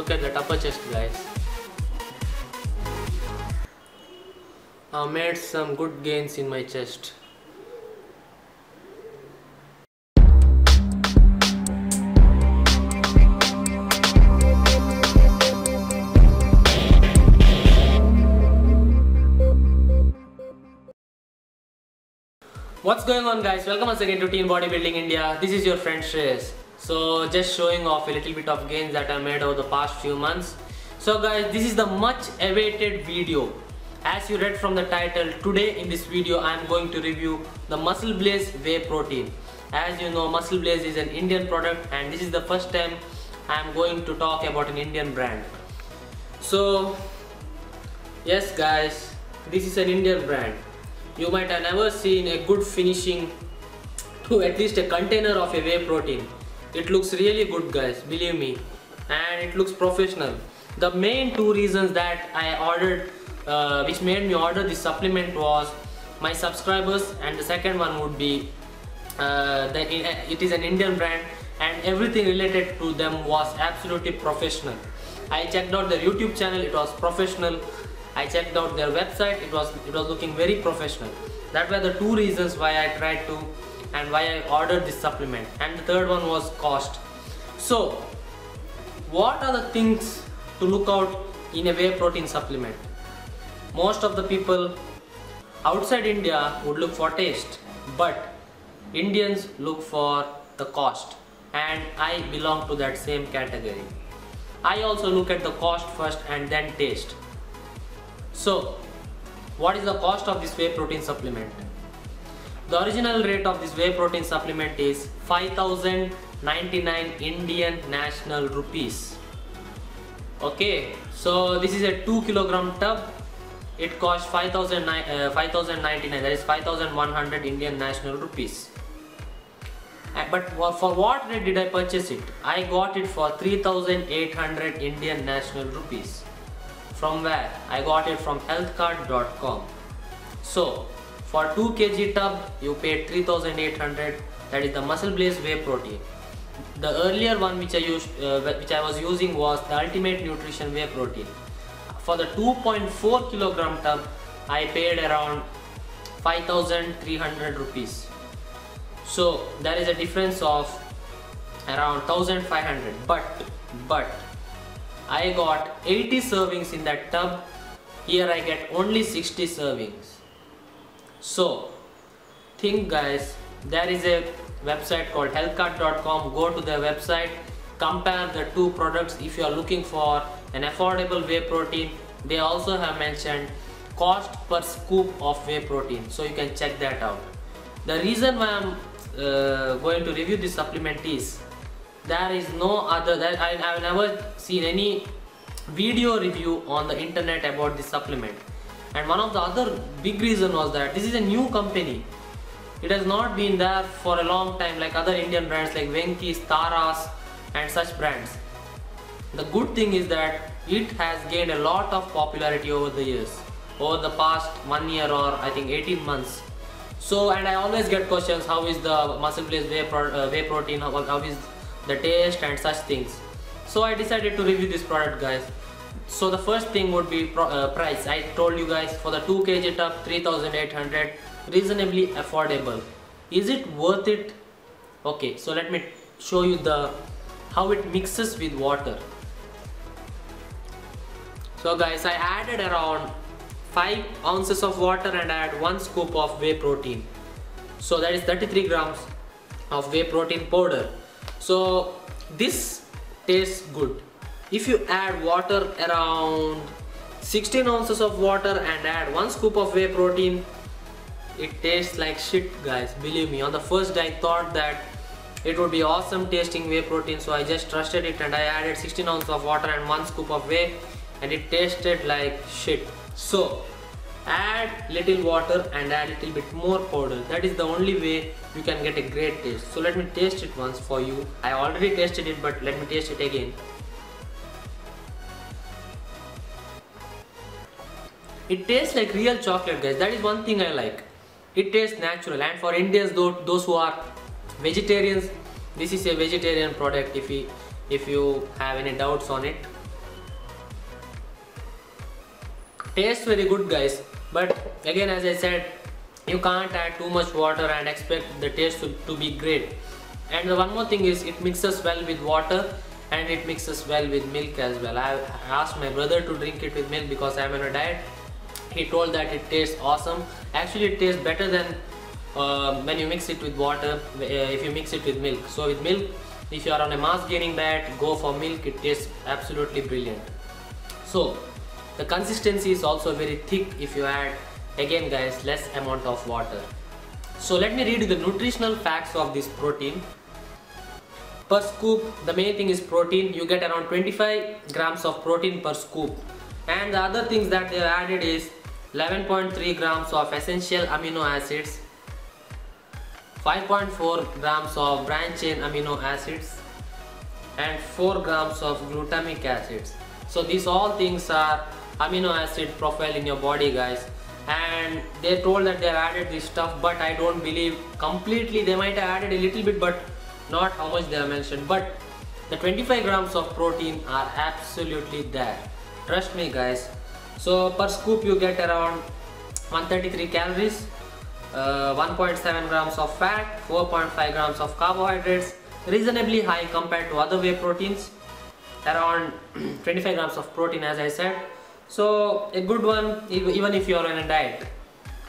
Look at that upper chest guys. I made some good gains in my chest. What's going on guys? Welcome once again to Teen Bodybuilding India. This is your friend Shreyas. So just showing off a little bit of gains that I made over the past few months. So guys, this is the much awaited video. As you read from the title, today in this video I am going to review the MuscleBlaze Whey Protein. As you know, MuscleBlaze is an Indian product and this is the first time I am going to talk about an Indian brand. So, yes guys, this is an Indian brand you might have never seen a good finishing to at least a container of a whey protein it looks really good guys believe me. And it looks professional. The main two reasons that i ordered uh, which made me order this supplement was my subscribers and the second one would be uh, that it is an indian brand and everything related to them was absolutely professional. I checked out their youtube channel it was professional. I checked out their website it was it was looking very professional. That were the two reasons why I tried to and why I ordered this supplement. And the third one was cost. So what are the things to look out in a whey protein supplement? Most of the people outside India would look for taste but Indians look for the cost. And I belong to that same category. I also look at the cost first and then taste. So, what is the cost of this whey protein supplement? The original rate of this whey protein supplement is 5099 Indian national rupees. Okay, so this is a 2 kilogram tub. It costs 5099 uh, that is 5100 Indian national rupees. Uh, but for what rate did I purchase it? I got it for 3800 Indian national rupees. From where? I got it from healthkart.com. So, for 2 kg tub, you paid 3800 that is the MuscleBlaze whey protein. The earlier one which I used, uh, which I was using was the ultimate nutrition whey protein. For the 2.4 kilogram tub, I paid around 5300 rupees. So there is a difference of around 1500 but but I got 80 servings in that tub. Here I get only 60 servings. So, think guys, there is a website called healthkart.com. Go to their website, compare the two products if you are looking for an affordable whey protein. They also have mentioned cost per scoop of whey protein. So you can check that out. The reason why I'm uh, going to review this supplement is there is no other that I have never seen any video review on the internet about this supplement and one of the other big reason was that this is a new company. It has not been there for a long time like other Indian brands like Venky's, Taras and such brands. The good thing is that it has gained a lot of popularity over the years over the past one year or I think 18 months. So and I always get questions how is the MuscleBlaze whey, pro, uh, whey protein how, how is the taste and such things. So I decided to review this product guys so the first thing would be uh, price. I told you guys for the 2 kg tub 3800 reasonably affordable. Is it worth it? Okay so let me show you the how it mixes with water. So guys I added around 5 ounces of water and I add 1 scoop of whey protein. So that is 33 grams of whey protein powder. So this tastes good if you add water around 16 ounces of water and add one scoop of whey protein it tastes like shit guys. Believe me. On the first day I thought that it would be awesome tasting whey protein so I just trusted it and I added 16 ounces of water and one scoop of whey and it tasted like shit. So add little water and add little bit more powder. That is the only way you can get a great taste. So let me taste it once for you. I already tasted it but let me taste it again it tastes like real chocolate guys. That is one thing I like. It tastes natural. And for Indians those who are vegetarians this is a vegetarian product if you if you have any doubts on it. Tastes very good guys. But again as I said you can't add too much water and expect the taste to, to be great. And the one more thing is it mixes well with water and it mixes well with milk as well. I asked my brother to drink it with milk because I'm on a diet he told that it tastes awesome. Actually it tastes better than uh, when you mix it with water uh, if you mix it with milk. So with milk if you are on a mass gaining diet go for milk it tastes absolutely brilliant. So the consistency is also very thick if you add again guys less amount of water. So let me read you the nutritional facts of this protein. Per scoop the main thing is protein. You get around 25 grams of protein per scoop. And the other things that they have added is 11.3 grams of essential amino acids 5.4 grams of branch chain amino acids and 4 grams of glutamic acids. So these all things are amino acid profile in your body guys. And they told that they have added this stuff but I don't believe completely they might have added a little bit but not how much they have mentioned. But the 25 grams of protein are absolutely there. Trust me guys so per scoop you get around 133 calories uh, 1.7 grams of fat 4.5 grams of carbohydrates reasonably high compared to other whey proteins around 25 grams of protein as I said. So a good one even if you are on a diet.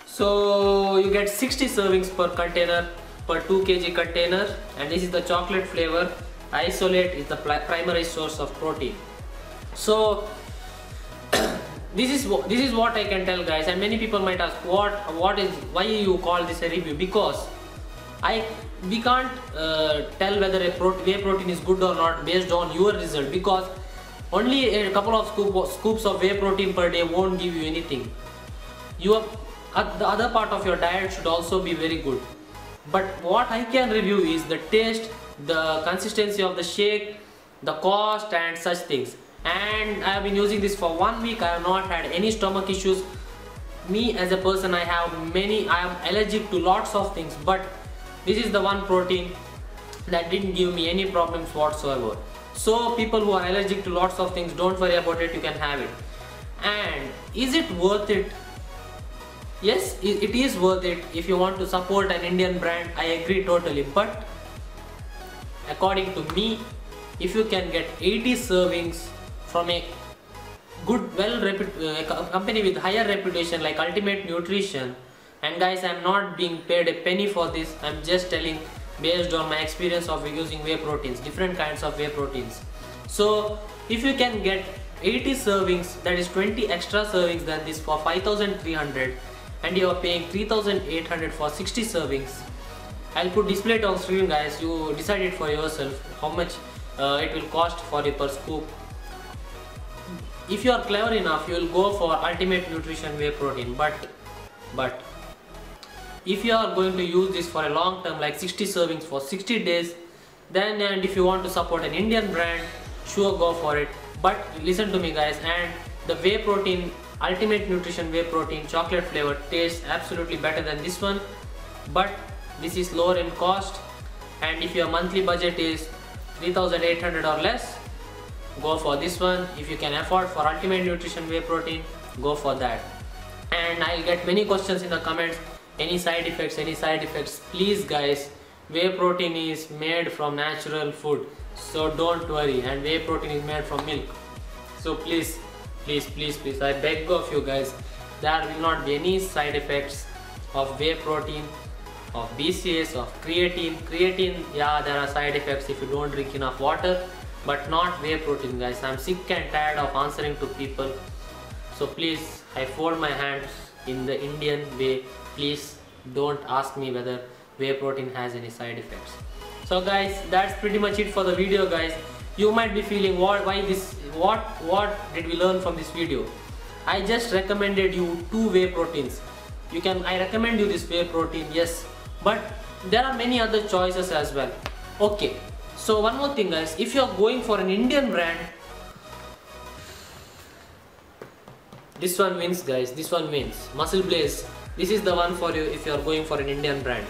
So you get 60 servings per container per 2 kg container and this is the chocolate flavor. Isolate is the primary source of protein. So this is this is what I can tell guys and many people might ask what what is why you call this a review? Because I we can't uh, tell whether a pro whey protein is good or not based on your result because only a couple of scoop, scoops of whey protein per day won't give you anything. Your the other part of your diet should also be very good. But what I can review is the taste the consistency of the shake the cost and such things and I have been using this for one week. I have not had any stomach issues. Me as a person I have many I am allergic to lots of things but this is the one protein that didn't give me any problems whatsoever. So people who are allergic to lots of things don't worry about it you can have it. And is it worth it? Yes it is worth it if you want to support an Indian brand. I agree totally but according to me if you can get 80 servings from a good well uh, company with higher reputation like ultimate nutrition. And guys i'm not being paid a penny for this. I'm just telling based on my experience of using whey proteins different kinds of whey proteins. So if you can get 80 servings that is 20 extra servings than this for 5300 and you are paying 3800 for 60 servings i'll put display it on screen guys. You decide it for yourself how much uh, it will cost for a per scoop if you are clever enough you will go for ultimate nutrition whey protein. But but if you are going to use this for a long term like 60 servings for 60 days then and if you want to support an Indian brand sure go for it. But listen to me guys and the whey protein ultimate nutrition whey protein chocolate flavor tastes absolutely better than this one. But this is lower in cost and if your monthly budget is 3800 or less go for this one. If you can afford for ultimate nutrition whey protein go for that. And i'll get many questions in the comments. Any side effects any side effects? Please guys whey protein is made from natural food. So don't worry. And whey protein is made from milk. So please please please please. I beg of you guys there will not be any side effects of whey protein of bcs of creatine. Creatine yeah there are side effects if you don't drink enough water but not whey protein guys. I'm sick and tired of answering to people. So please i fold my hands in the indian way. Please don't ask me whether whey protein has any side effects. So guys that's pretty much it for the video guys. You might be feeling what why this what what did we learn from this video? I just recommended you two whey proteins. You can i recommend you this whey protein yes. But there are many other choices as well. Okay so one more thing guys, if you are going for an Indian brand, this one wins guys, this one wins. MuscleBlaze, this is the one for you if you are going for an Indian brand.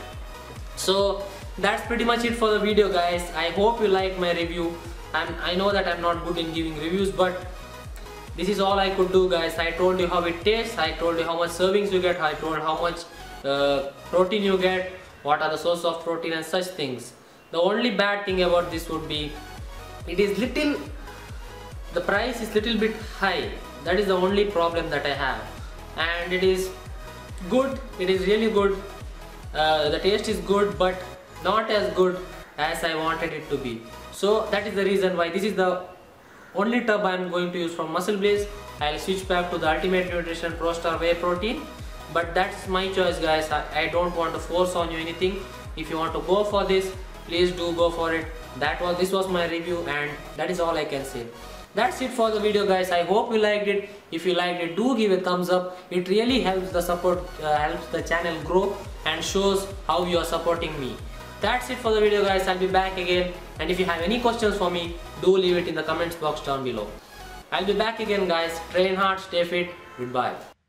So that's pretty much it for the video guys. I hope you like my review. And I know that I'm not good in giving reviews but this is all I could do guys I told you how it tastes I told you how much servings you get I told how much uh, protein you get what are the source of protein and such things the only bad thing about this would be it is little the price is little bit high. That is the only problem that I have. And it is good it is really good. Uh, the taste is good but not as good as I wanted it to be. So that is the reason why this is the only tub I am going to use from MuscleBlaze. I'll switch back to the Ultimate Nutrition Prostar Whey Protein. But that's my choice guys. I, I don't want to force on you anything. If you want to go for this please do go for it. That was this was my review and that is all I can say. That's it for the video guys. I hope you liked it. If you liked it do give a thumbs up. It really helps the support uh, helps the channel grow and shows how you are supporting me. That's it for the video guys. I'll be back again. And if you have any questions for me do leave it in the comments box down below. I'll be back again guys. Train hard stay fit. Goodbye